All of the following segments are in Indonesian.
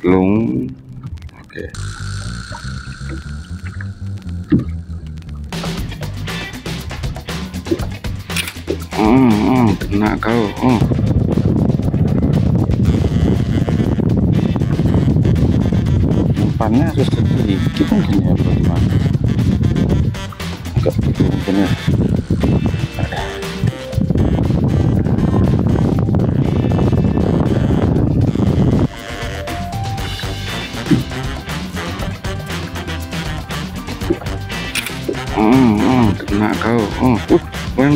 belum oke. Oh, oh kau oh umpannya harus sedikit mungkin ya bagaimana agak mungkin ya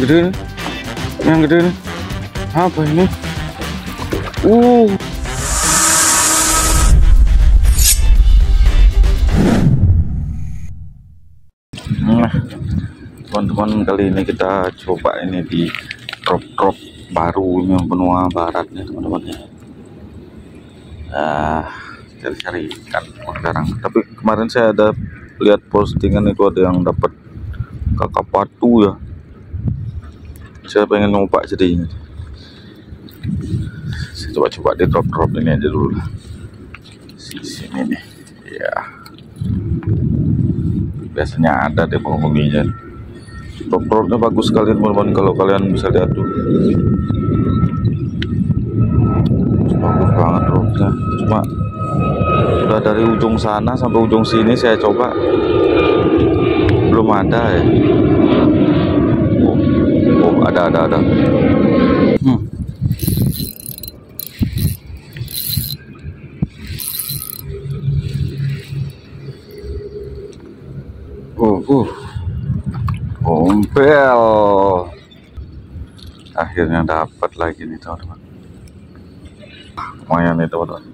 gede nih. Yang gede nih. Apa ini? Uh. Nah teman-teman kali ini kita coba ini di drop-drop baru yang benua barat nih teman-teman ya. Ah cari-cari ikan sekarang tapi kemarin saya ada lihat postingan itu ada yang dapat kakap batu ya saya pengen nyoba jadi saya coba-coba di drop-drop ini aja dulu lah. Di sini nih. Ya biasanya ada deh penghuninya drop-dropnya bagus sekali teman-teman. Kalau kalian bisa lihat tuh. Bagus banget dropnya. Cuma udah dari ujung sana sampai ujung sini saya coba. Belum ada ya. oh ada ada ada. Hmm. oh uh. Ompel akhirnya dapat lagi nih teman-teman. Lumayan nih teman-teman.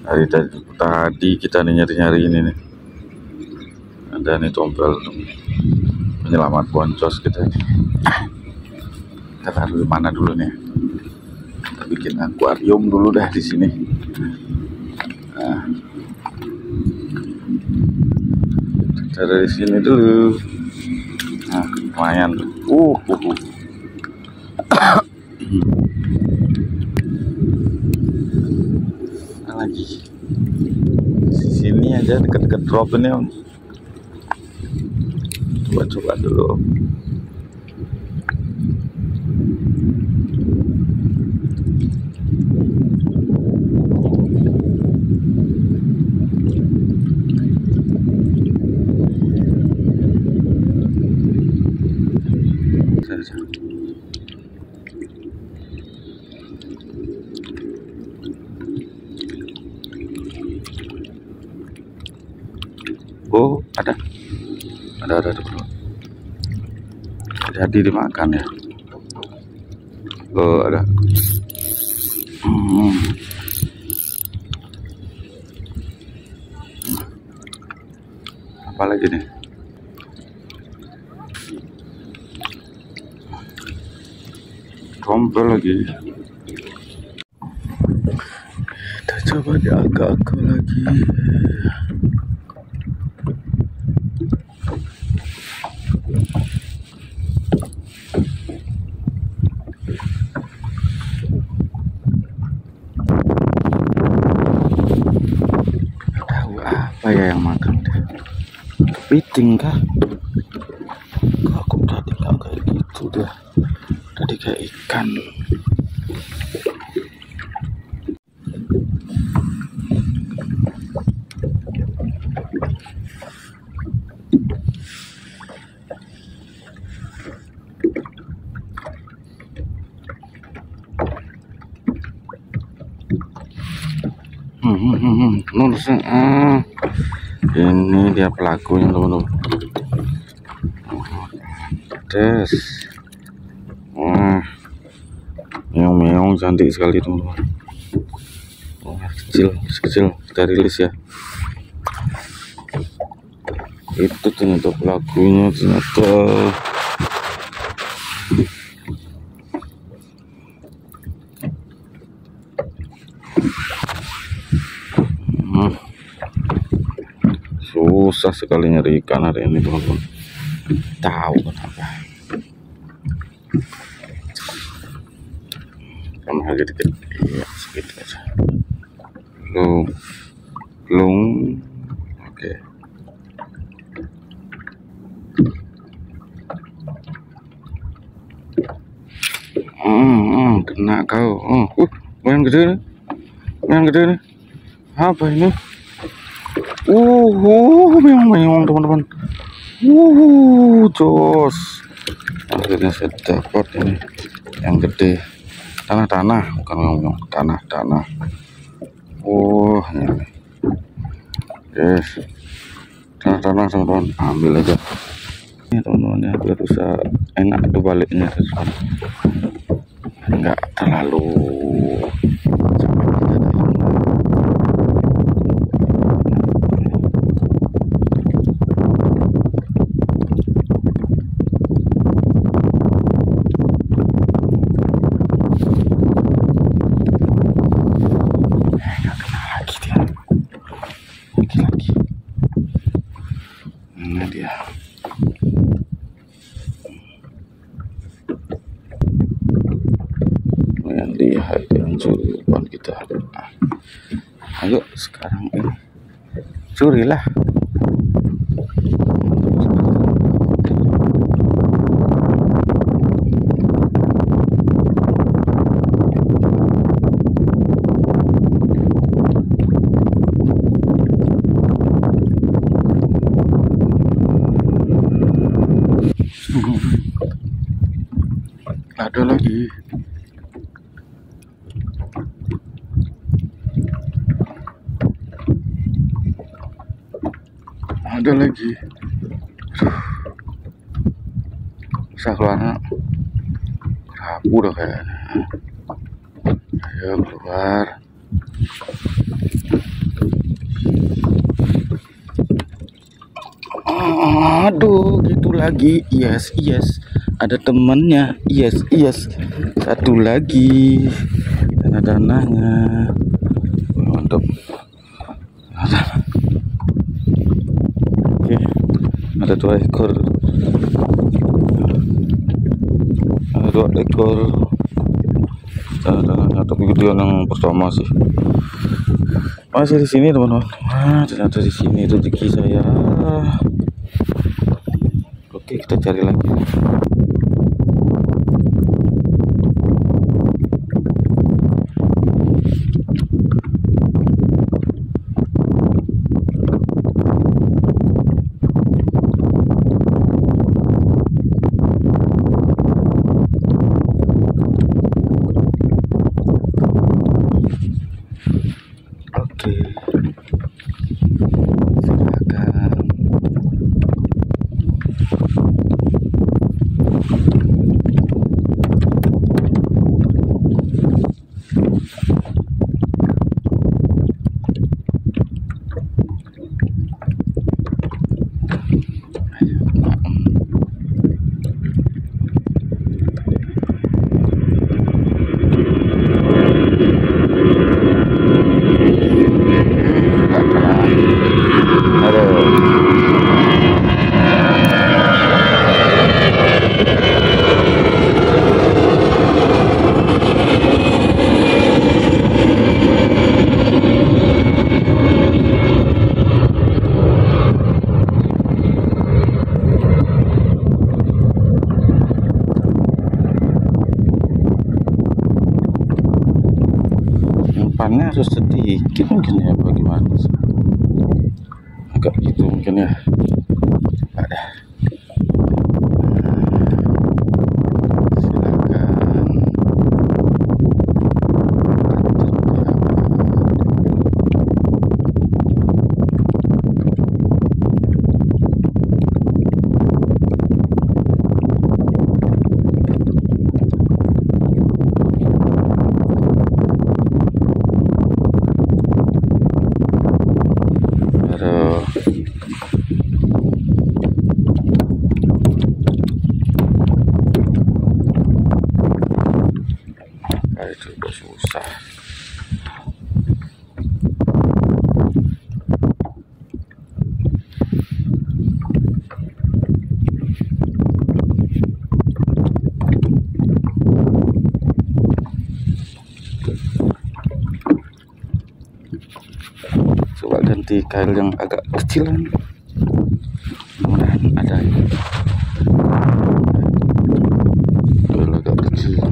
Dari tadi, tadi kita nih nyari-nyari ini nih. Ada nih tompel penyelamat boncos ini kita taruh mana dulu nih? Kita bikin akuarium dulu dah di sini. Nah, kita dari sini dulu. Nah lumayan. Uh, uh, uh. Mana lagi. Di sini aja dekat-dekat drop ini om coba-coba dulu om saja Oh, ada. Ada ada bro. Jadi dimakan ya. Oh, ada. Hmm. Apa lagi nih? Tompel lagi. Kita coba di agak-agak lagi. tahu apa ya yang makan. Deh kepiting kah? Kok aku tadi nggak kayak gitu deh tadi kayak ikan. Hmm, hmm, hmm, hmm. Ini dia pelakunya teman-teman. Pedes wah meong-meong cantik sekali teman-teman. Wah kecil kecil. Kita rilis ya. Itu ternyata pelakunya ternyata Hmm. Susah sekali nyari ikan hari ini teman-teman tahu kenapa. Sama harga dikit. Iya gitu aja. Belum belum oke. Hmm, hmm, kena kau. Oh uh, main gede nih. Gede nih. Apa ini uh, uh memang memang teman-teman uh jos. Akhirnya saya dapat ini. Yang gede. Tanah-tanah bukan ngomong tanah-tanah oh ini. Yes. Tanah-tanah teman-teman. Ambil aja. Ini teman-teman ya. Biar bisa enak tuh baliknya enggak terlalu lihat yang kita ayo sekarang ini. Curilah ada lagi ada lagi. Bisa keluar rabu udah kayaknya. Ayo keluar. Aduh gitu lagi. Yes yes. Ada temennya. Yes yes. Satu lagi. Dananya mantap ada ada dua ekor. Ada dua ekor. Ada tapi itu yang pertama sih. Masih di sini teman-teman. Ah, ternyata di sini rezeki saya. Oke kita cari lagi நன்றி umpannya harus sedikit mungkin ya bagaimana agak gitu mungkin ya ganti kail yang agak kecilan mudah-mudahan ada kail agak kecil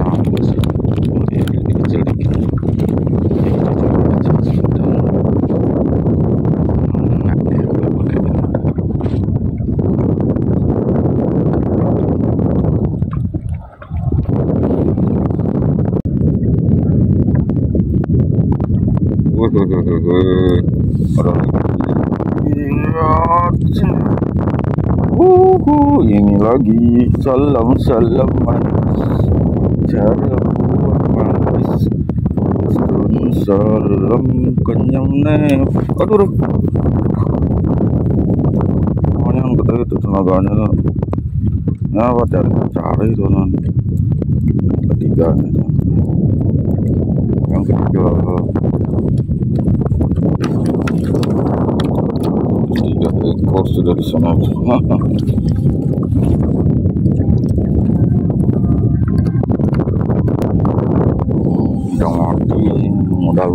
sama sih Oh, iya, lebih kecil dikit Ini kita coba kecil sebentar enggak ya kalau pakai ini Wih, wih, wih, wih, wih. Ada lagi. Iya, sini. Uhu, ini lagi. Salam salam manis. Cara manis. Stun salam kenyang nef aduh aduh. Makanya yang kata itu tenaganya. Ya apa cari itu non yang ketiganya. Yang ketiga sana udah mati modal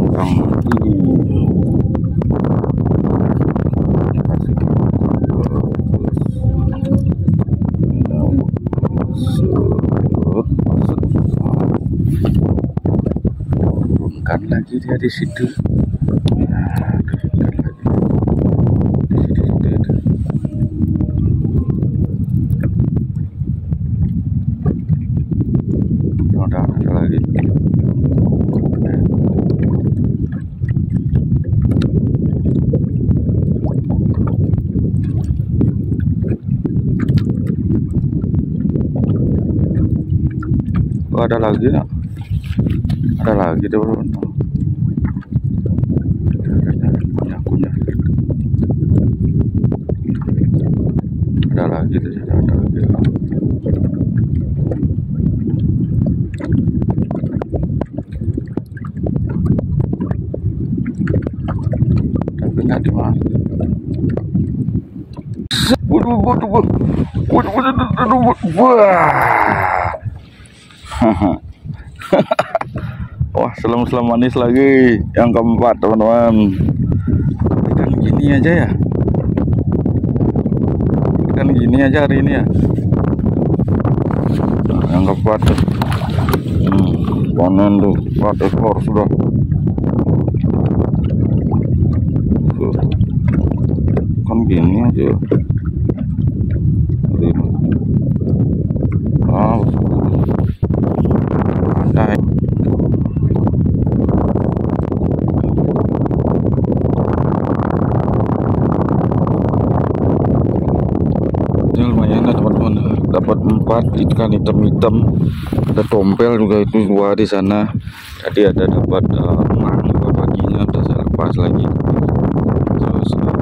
lagi dia di situ ya, turunkan lagi di situ, situ, situ. udah ada lagi Oh, ada lagi ya? Ada lagi deh bro. Punya. Ada lagi tuh, ada, ada lagi. Tapi nggak di mana. Waduh, waduh, waduh, waduh, waduh, waduh, waduh, wah. Selam-selam manis lagi yang keempat, teman-teman. Ikan gini aja ya. Ikan gini aja hari ini ya. Nah, yang keempat. Hmm, panen tuh, empat ekor sudah. Kan gini aja. Hari ini. Ah, ada ini lumayan ya teman-teman empat ikan hitam-hitam ada tompel juga itu dua di sana. Tadi ada dapat uh, emang juga paginya udah saya lepas lagi. Terus uh,